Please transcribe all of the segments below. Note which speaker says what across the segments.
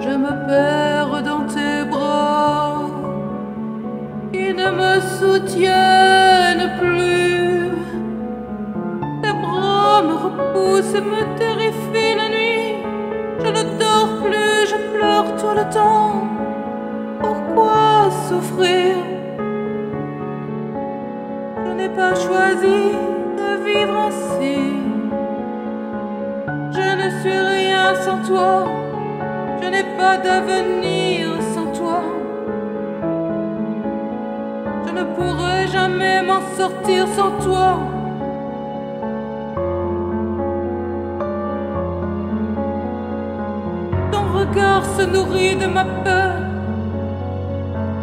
Speaker 1: je me perds dans tes bras qui ne me soutiennent plus. Tes bras me repoussent et me terrifient la nuit. Je ne dors plus, je pleure tout le temps. Pourquoi souffrir? Je n'ai pas choisi de vivre ainsi. Je ne suis rien sans toi. Pas d'avenir sans toi. Je ne pourrai jamais m'en sortir sans toi. Ton regard se nourrit de ma peur.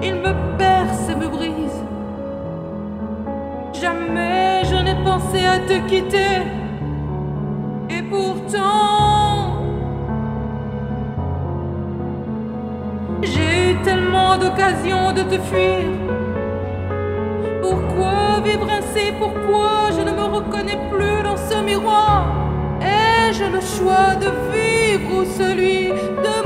Speaker 1: Il me perce et me brise. Jamais je n'ai pensé à te quitter. Et pourtant, de te fuir. Pourquoi vivre ainsi? Pourquoi je ne me reconnais plus dans ce miroir? Ai-je le choix de vivre ou celui de